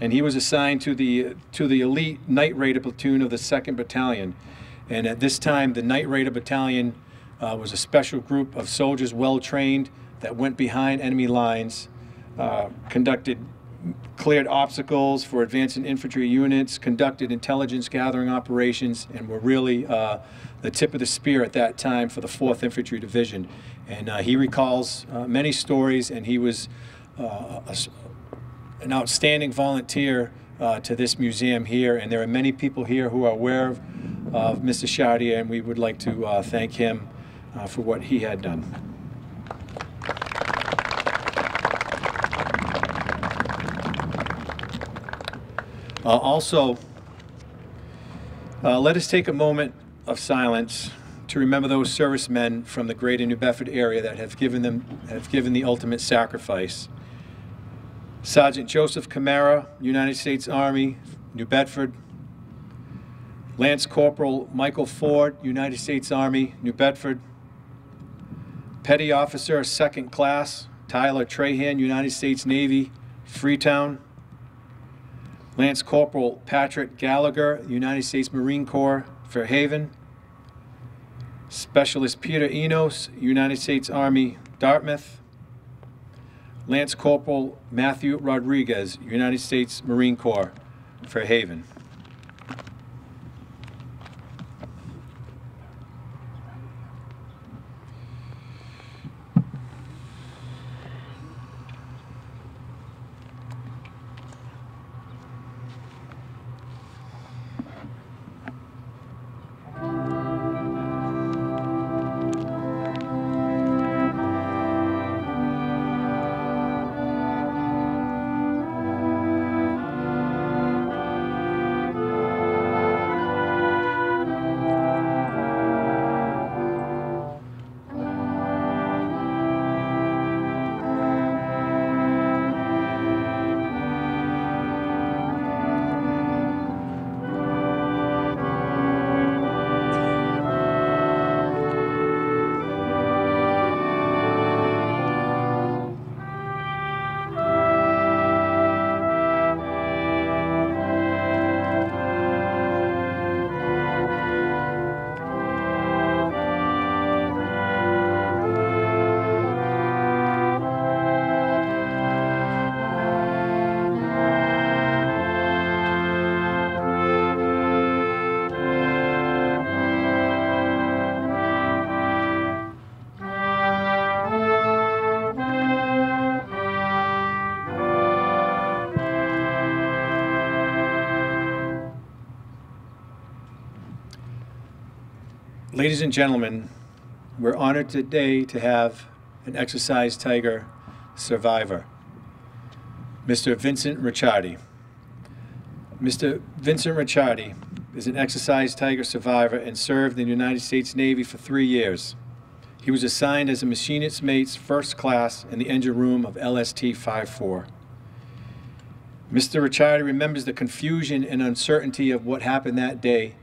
and he was assigned to the to the elite Night Raider platoon of the Second Battalion, and at this time the Night Raider Battalion uh, was a special group of soldiers well trained that went behind enemy lines, uh, conducted cleared obstacles for advancing infantry units, conducted intelligence gathering operations, and were really uh, the tip of the spear at that time for the 4th Infantry Division. And uh, he recalls uh, many stories, and he was uh, a, an outstanding volunteer uh, to this museum here. And there are many people here who are aware of, of Mr. Chartier, and we would like to uh, thank him for what he had done. Uh, also, uh, let us take a moment of silence to remember those servicemen from the greater New Bedford area that have given them have given the ultimate sacrifice. Sergeant Joseph Camara, United States Army, New Bedford. Lance Corporal Michael Ford, United States Army, New Bedford. Petty Officer, Second Class, Tyler Trahan, United States Navy, Freetown. Lance Corporal Patrick Gallagher, United States Marine Corps, Fairhaven. Specialist Peter Enos, United States Army, Dartmouth. Lance Corporal Matthew Rodriguez, United States Marine Corps, Fairhaven. Ladies and gentlemen, we're honored today to have an Exercise Tiger survivor, Mr. Vincent Ricciardi. Mr. Vincent Ricciardi is an Exercise Tiger survivor and served in the United States Navy for three years. He was assigned as a machinist mate's first class in the engine room of LST-54. Mr. Ricciardi remembers the confusion and uncertainty of what happened that day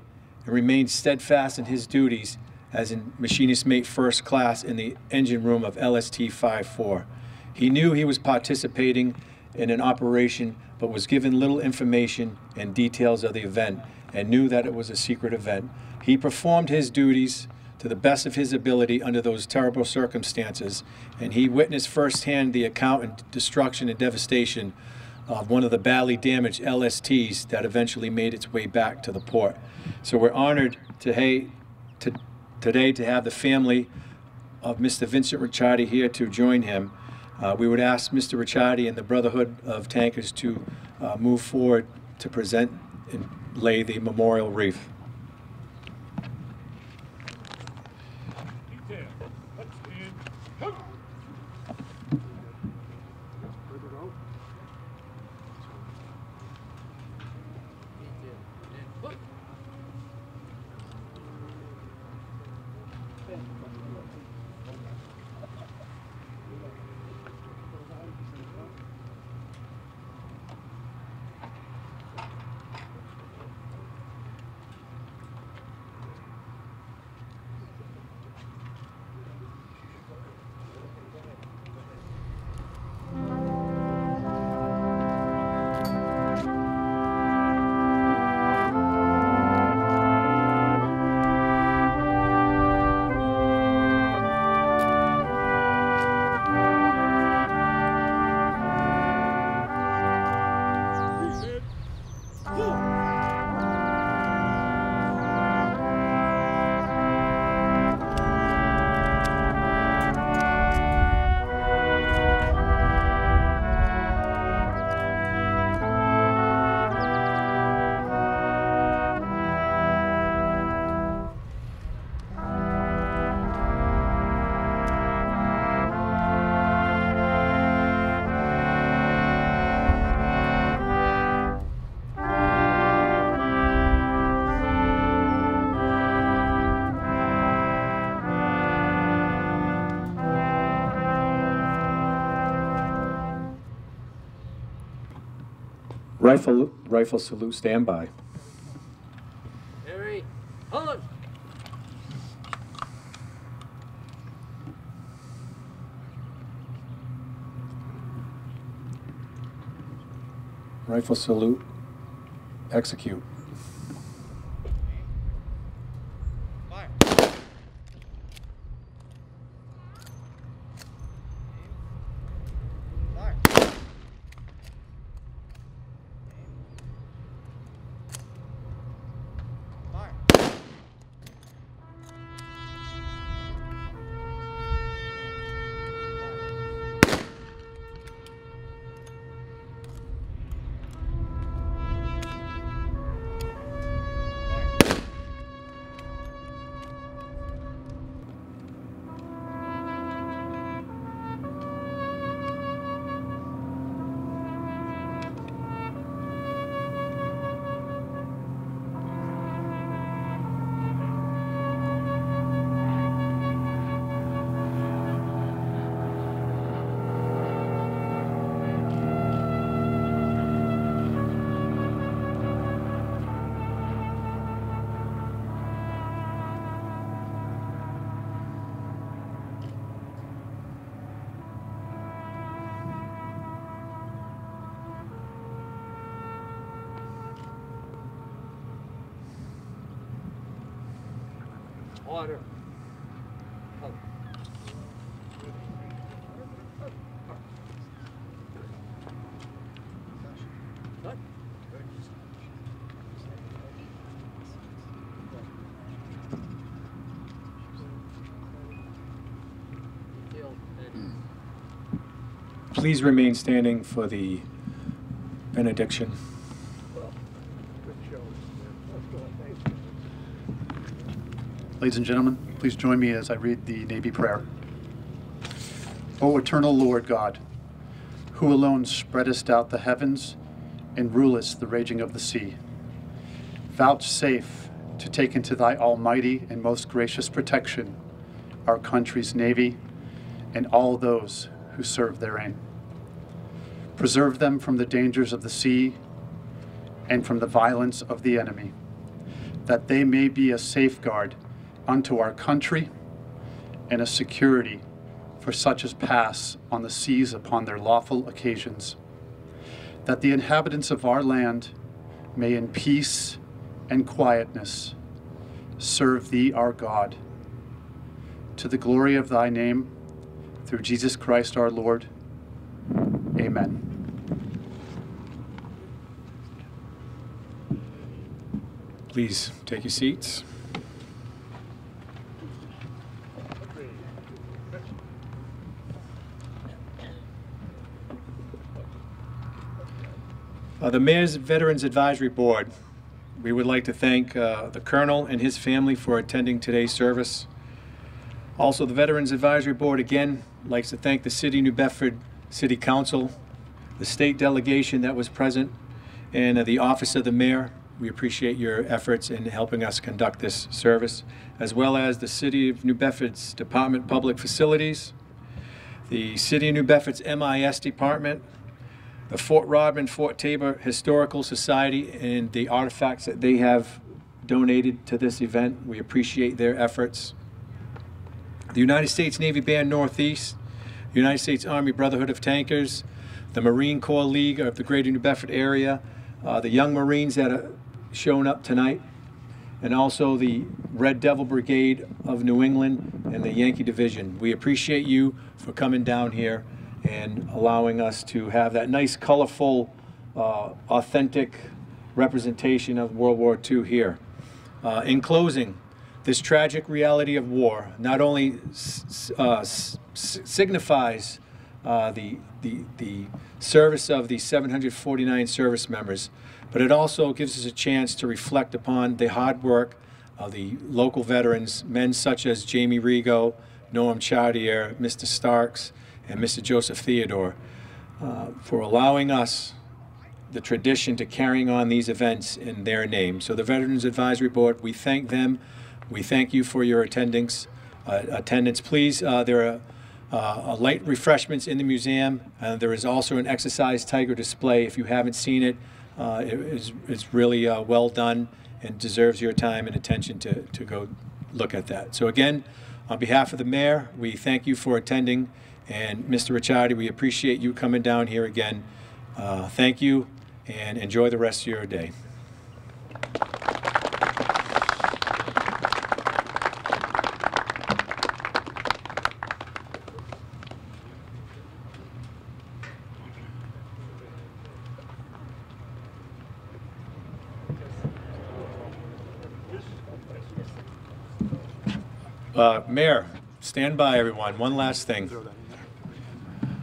and remained steadfast in his duties as in machinist mate first class in the engine room of LST 54. He knew he was participating in an operation, but was given little information and details of the event and knew that it was a secret event. He performed his duties to the best of his ability under those terrible circumstances, and he witnessed firsthand the account and destruction and devastation of one of the badly damaged LSTs that eventually made its way back to the port. So we're honored to, hey, to, today to have the family of Mr. Vincent Ricciardi here to join him. Uh, we would ask Mr. Ricciardi and the Brotherhood of Tankers to uh, move forward to present and lay the memorial wreath. Rifle, rifle salute standby. Harry. Hold. Rifle salute. Execute. Order. Please remain standing for the benediction. Ladies and gentlemen, please join me as I read the Navy prayer. O eternal Lord God, who alone spreadest out the heavens and rulest the raging of the sea, vouchsafe to take into thy almighty and most gracious protection our country's navy and all those who serve therein. Preserve them from the dangers of the sea and from the violence of the enemy, that they may be a safeguard unto our country and a security for such as pass on the seas upon their lawful occasions. that the inhabitants of our land may in peace and quietness serve thee, our God. To the glory of thy name, through Jesus Christ our Lord. Amen. Please take your seats. Uh, the Mayor's Veterans Advisory Board, we would like to thank uh, the Colonel and his family for attending today's service. Also, the Veterans Advisory Board, again, likes to thank the City of New Bedford City Council, the state delegation that was present, and uh, the Office of the Mayor. We appreciate your efforts in helping us conduct this service, as well as the City of New Bedford's Department of Public Facilities, the City of New Bedford's MIS Department, the Fort Rodman, Fort Taber Historical Society, and the artifacts that they have donated to this event. We appreciate their efforts. The United States Navy Band Northeast, United States Army Brotherhood of Tankers, the Marine Corps League of the Greater New Bedford area, uh, the Young Marines that are shown up tonight, and also the Red Devil Brigade of New England and the Yankee Division. We appreciate you for coming down here and allowing us to have that nice, colorful, uh, authentic representation of World War II here. Uh, in closing, this tragic reality of war not only uh, signifies uh, the, the, the service of the 749 service members, but it also gives us a chance to reflect upon the hard work of the local veterans, men such as Jamie Rigo, Noam Chartier, Mr. Starks, and Mr. Joseph Theodore, uh, for allowing us the tradition to carrying on these events in their name. So the Veterans Advisory Board, we thank them. We thank you for your attendance. Uh, attendance, please. Uh, there are uh, light refreshments in the museum. There is also an exercise tiger display. If you haven't seen it, uh, it is, it's really uh, well done and deserves your time and attention to, to go look at that. So again, on behalf of the mayor, we thank you for attending. And Mr. Ricciardi, we appreciate you coming down here again. Uh, thank you and enjoy the rest of your day. Uh, Mayor, stand by, everyone. One last thing.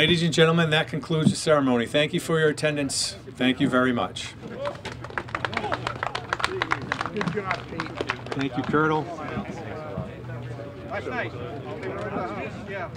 Ladies and gentlemen, that concludes the ceremony. Thank you for your attendance. Thank you very much. Good job, Pete. Thank you, Colonel. That's nice. Yeah.